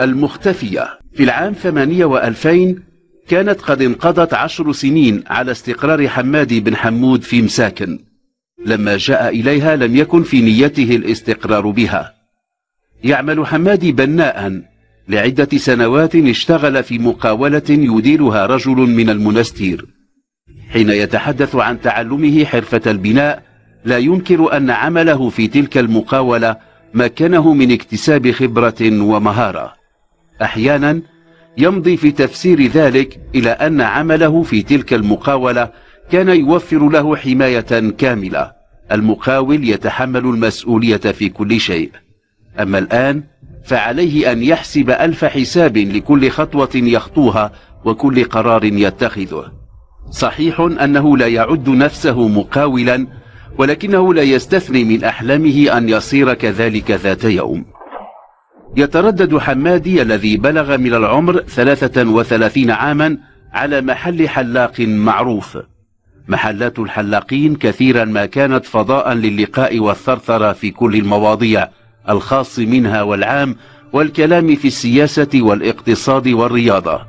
المختفية. في العام ثمانية وألفين كانت قد انقضت عشر سنين على استقرار حماد بن حمود في مساكن. لما جاء إليها لم يكن في نيته الاستقرار بها. يعمل حماد بناء لعدة سنوات اشتغل في مقاولة يديرها رجل من المنستير. حين يتحدث عن تعلمه حرفة البناء لا ينكر أن عمله في تلك المقاولة مكنه من اكتساب خبرة ومهارة. أحيانا يمضي في تفسير ذلك إلى أن عمله في تلك المقاولة كان يوفر له حماية كاملة. المقاول يتحمل المسؤولية في كل شيء. أما الآن فعليه أن يحسب ألف حساب لكل خطوة يخطوها وكل قرار يتخذه. صحيح أنه لا يعد نفسه مقاولا ولكنه لا يستثني من أحلامه أن يصير كذلك ذات يوم. يتردد حمادي الذي بلغ من العمر ثلاثة وثلاثين عاما على محل حلاق معروف. محلات الحلاقين كثيرا ما كانت فضاء للقاء والثرثرة في كل المواضيع الخاص منها والعام والكلام في السياسة والاقتصاد والرياضة.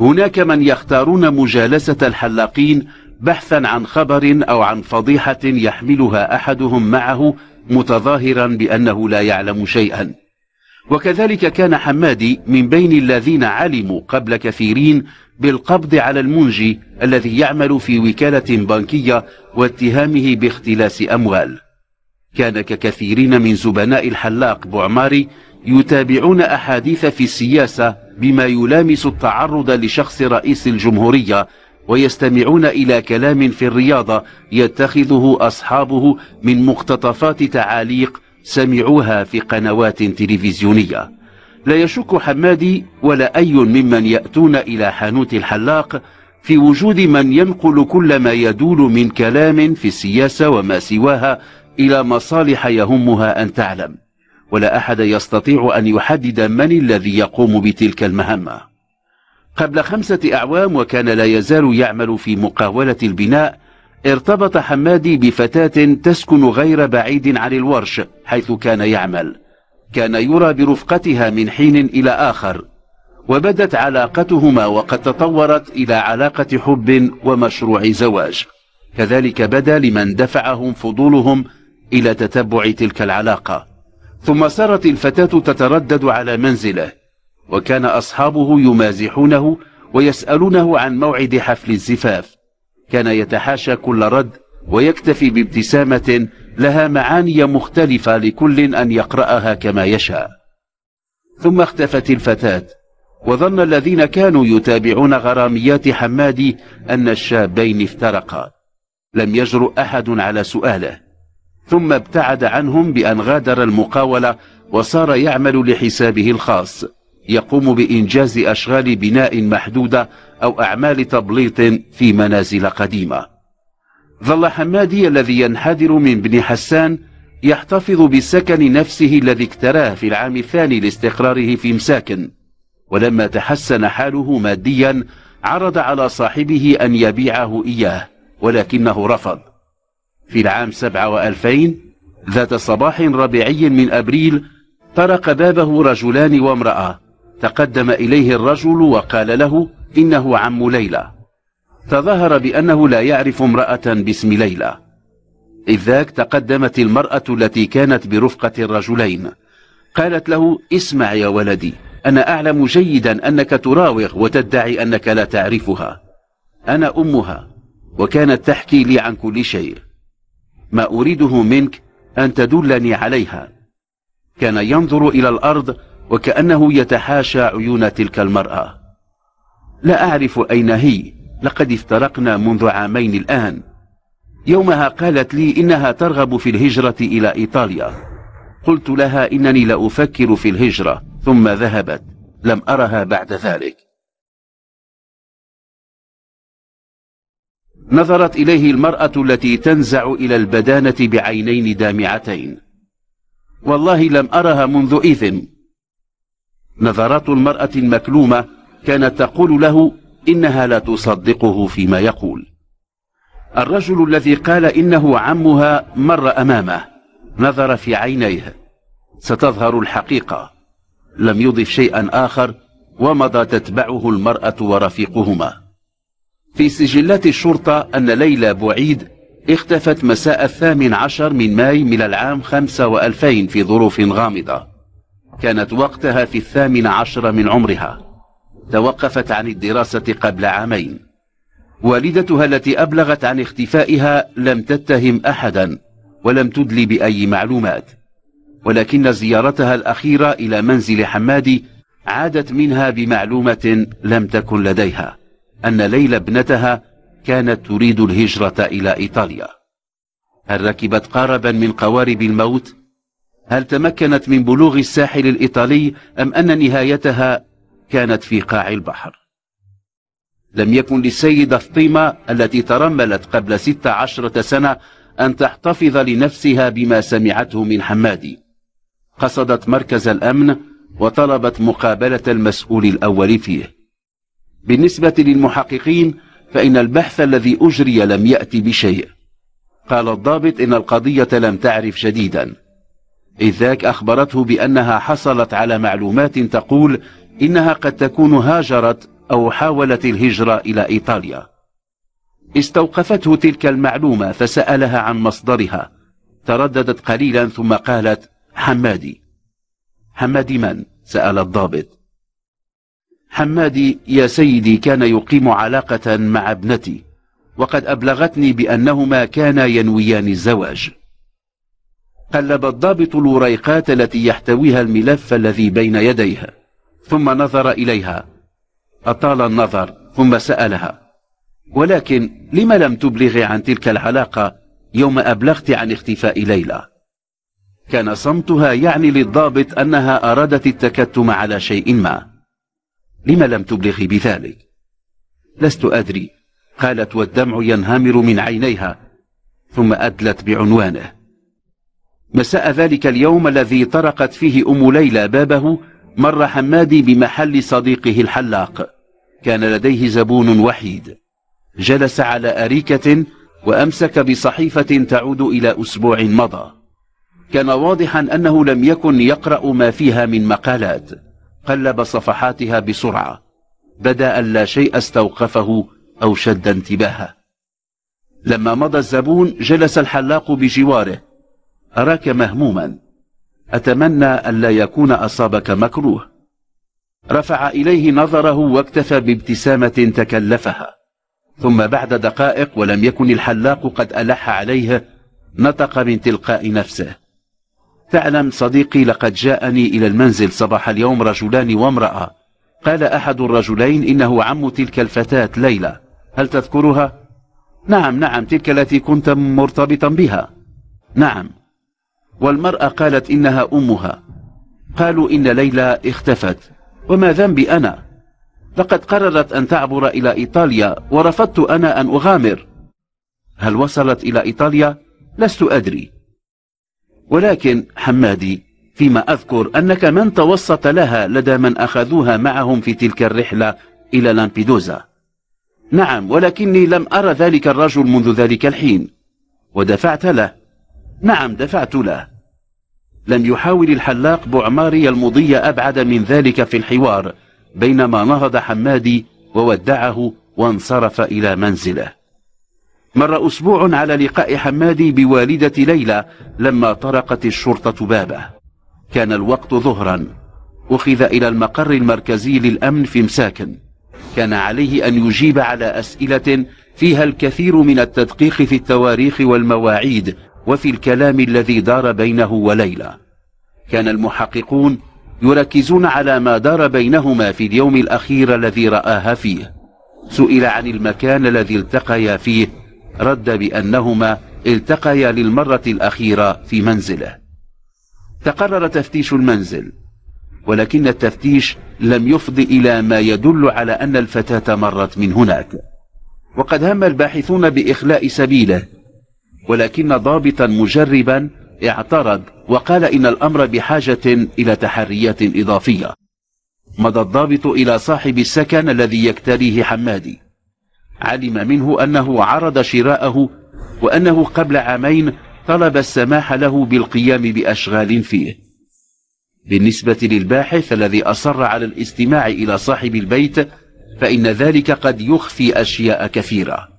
هناك من يختارون مجالسة الحلاقين بحثا عن خبر أو عن فضيحة يحملها أحدهم معه متظاهرا بأنه لا يعلم شيئا. وكذلك كان حمادي من بين الذين علموا قبل كثيرين بالقبض على المنجي الذي يعمل في وكالة بنكية واتهامه باختلاس أموال. كان ككثيرين من زبناء الحلاق بوعماري يتابعون أحاديث في السياسة بما يلامس التعرض لشخص رئيس الجمهورية ويستمعون إلى كلام في الرياضة يتخذه أصحابه من مقتطفات تعاليق سمعوها في قنوات تلفزيونية. لا يشك حمادي ولا أي ممن يأتون إلى حانوت الحلاق في وجود من ينقل كل ما يدول من كلام في السياسة وما سواها إلى مصالح يهمها أن تعلم. ولا أحد يستطيع أن يحدد من الذي يقوم بتلك المهمة. قبل خمسة أعوام وكان لا يزال يعمل في مقاولة البناء ارتبط حمادي بفتاة تسكن غير بعيد عن الورش حيث كان يعمل. كان يرى برفقتها من حين إلى آخر. وبدت علاقتهما وقد تطورت إلى علاقة حب ومشروع زواج. كذلك بدا لمن دفعهم فضولهم إلى تتبع تلك العلاقة. ثم صارت الفتاة تتردد على منزله. وكان أصحابه يمازحونه ويسألونه عن موعد حفل الزفاف. كان يتحاشى كل رد ويكتفي بابتسامة لها معاني مختلفة لكل أن يقرأها كما يشاء. ثم اختفت الفتاة وظن الذين كانوا يتابعون غراميات حمادي أن الشابين افترقا. لم يجرؤ أحد على سؤاله ثم ابتعد عنهم بأن غادر المقاولة وصار يعمل لحسابه الخاص. يقوم بإنجاز أشغال بناء محدودة أو أعمال تبليط في منازل قديمة. ظل حمادي الذي ينحدر من بن حسان يحتفظ بسكن نفسه الذي اكتراه في العام الثاني لاستقراره في مساكن ولما تحسن حاله ماديا عرض على صاحبه أن يبيعه إياه ولكنه رفض. في العام سبعة وألفين ذات صباح ربيعي من أبريل طرق بابه رجلان وامرأة. تقدم إليه الرجل وقال له إنه عم ليلى. تظاهر بأنه لا يعرف امرأة باسم ليلى. إذ ذاك تقدمت المرأة التي كانت برفقة الرجلين. قالت له اسمع يا ولدي أنا أعلم جيدا أنك تراوغ وتدعي أنك لا تعرفها. أنا أمها وكانت تحكي لي عن كل شيء. ما أريده منك أن تدلني عليها. كان ينظر إلى الأرض وكأنه يتحاشى عيون تلك المرأة. لا أعرف أين هي لقد افترقنا منذ عامين الآن. يومها قالت لي إنها ترغب في الهجرة إلى إيطاليا. قلت لها إنني لأفكر في الهجرة ثم ذهبت. لم أرها بعد ذلك. نظرت إليه المرأة التي تنزع إلى البدانة بعينين دامعتين. والله لم أرها منذ إذن. نظرات المرأة المكلومة كانت تقول له إنها لا تصدقه فيما يقول. الرجل الذي قال إنه عمها مر أمامه نظر في عينيه. ستظهر الحقيقة. لم يضف شيئا آخر ومضى تتبعه المرأة ورفيقهما. في سجلات الشرطة أن ليلى بوعيد اختفت مساء الثامن عشر من ماي من العام خمسة وألفين في ظروف غامضة. كانت وقتها في الثامن عشر من عمرها توقفت عن الدراسة قبل عامين. والدتها التي أبلغت عن اختفائها لم تتهم أحدا ولم تدلي بأي معلومات. ولكن زيارتها الأخيرة إلى منزل حمادي عادت منها بمعلومة لم تكن لديها أن ليلى ابنتها كانت تريد الهجرة إلى إيطاليا. هل ركبت قاربا من قوارب الموت؟ هل تمكنت من بلوغ الساحل الإيطالي أم أن نهايتها كانت في قاع البحر؟ لم يكن للسيدة فطيمة التي ترملت قبل ست عشرة سنة أن تحتفظ لنفسها بما سمعته من حمادي. قصدت مركز الأمن وطلبت مقابلة المسؤول الأول فيه. بالنسبة للمحققين فإن البحث الذي أجري لم يأتي بشيء. قال الضابط إن القضية لم تعرف جديدا إذ ذاك أخبرته بأنها حصلت على معلومات تقول إنها قد تكون هاجرت أو حاولت الهجرة إلى إيطاليا. استوقفته تلك المعلومة فسألها عن مصدرها. ترددت قليلا ثم قالت حمادي. حمادي من؟ سأل الضابط. حمادي يا سيدي كان يقيم علاقة مع ابنتي وقد أبلغتني بأنهما كانا ينويان الزواج. قلب الضابط الوريقات التي يحتويها الملف الذي بين يديه ثم نظر إليها. أطال النظر ثم سألها. ولكن لم لم تبلغي عن تلك العلاقة يوم أبلغت عن اختفاء ليلى. كان صمتها يعني للضابط أنها أرادت التكتم على شيء ما. لم لم تبلغي بذلك. لست أدري قالت والدمع ينهمر من عينيها ثم أدلت بعنوانه. مساء ذلك اليوم الذي طرقت فيه أم ليلى بابه مر حمادي بمحل صديقه الحلاق. كان لديه زبون وحيد. جلس على أريكة وأمسك بصحيفة تعود إلى أسبوع مضى. كان واضحا أنه لم يكن يقرأ ما فيها من مقالات. قلب صفحاتها بسرعة. بدأ أن لا شيء استوقفه أو شد انتباهه. لما مضى الزبون جلس الحلاق بجواره. أراك مهموما. أتمنى أن لا يكون أصابك مكروه. رفع إليه نظره واكتفى بابتسامة تكلفها. ثم بعد دقائق ولم يكن الحلاق قد ألح عليه نطق من تلقاء نفسه. تعلم صديقي لقد جاءني إلى المنزل صباح اليوم رجلان وامرأة. قال أحد الرجلين إنه عم تلك الفتاة ليلى. هل تذكرها؟ نعم نعم تلك التي كنت مرتبطا بها. نعم. والمرأة قالت إنها أمها. قالوا إن ليلى اختفت. وما ذنبي أنا؟ لقد قررت أن تعبر إلى إيطاليا ورفضت أنا أن أغامر. هل وصلت إلى إيطاليا؟ لست أدري. ولكن حمادي فيما أذكر أنك من توسط لها لدى من أخذوها معهم في تلك الرحلة إلى لامبيدوزا. نعم ولكني لم أرى ذلك الرجل منذ ذلك الحين. ودفعت له. نعم دفعت له. لم يحاول الحلاق بوعماري المضي أبعد من ذلك في الحوار بينما نهض حمادي وودعه وانصرف إلى منزله. مر أسبوع على لقاء حمادي بوالدة ليلى لما طرقت الشرطة بابه. كان الوقت ظهرا. أخذ إلى المقر المركزي للأمن في مساكن. كان عليه أن يجيب على أسئلة فيها الكثير من التدقيق في التواريخ والمواعيد وفي الكلام الذي دار بينه وليلى. كان المحققون يركزون على ما دار بينهما في اليوم الأخير الذي رآها فيه. سئل عن المكان الذي التقيا فيه رد بأنهما التقيا للمرة الأخيرة في منزله. تقرر تفتيش المنزل ولكن التفتيش لم يفض إلى ما يدل على أن الفتاة مرت من هناك. وقد هم الباحثون بإخلاء سبيله ولكن ضابطا مجربا اعترض وقال إن الأمر بحاجة إلى تحريات إضافية. مضى الضابط إلى صاحب السكن الذي يكتريه حمادي. علم منه أنه عرض شراءه وأنه قبل عامين طلب السماح له بالقيام بأشغال فيه. بالنسبة للباحث الذي أصر على الاستماع إلى صاحب البيت فإن ذلك قد يخفي أشياء كثيرة.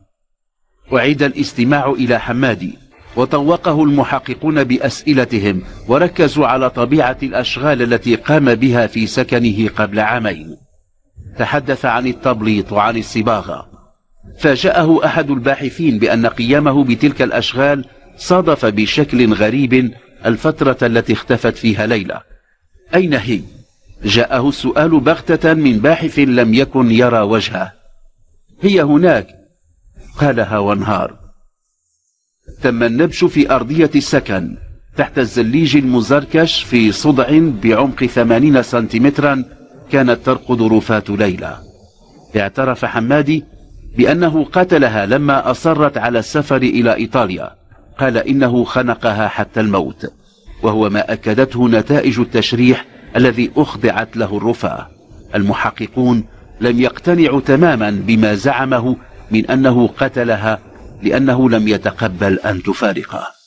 أعيد الاستماع إلى حمادي وطوقه المحققون بأسئلتهم وركزوا على طبيعة الأشغال التي قام بها في سكنه قبل عامين. تحدث عن التبليط وعن الصباغة فاجأه أحد الباحثين بأن قيامه بتلك الأشغال صادف بشكل غريب الفترة التي اختفت فيها ليلى. أين هي؟ جاءه السؤال بغتة من باحث لم يكن يرى وجهه. هي هناك. قالها وانهار. تم النبش في أرضية السكن تحت الزليج المزركش في صدع بعمق ثمانين سنتيمترا كانت ترقد رفات ليلى. اعترف حمادي بأنه قتلها لما أصرت على السفر إلى إيطاليا. قال إنه خنقها حتى الموت وهو ما أكدته نتائج التشريح الذي أخضعت له الرفاة. المحققون لم يقتنعوا تماما بما زعمه من أنه قتلها لأنه لم يتقبل أن تفارقه.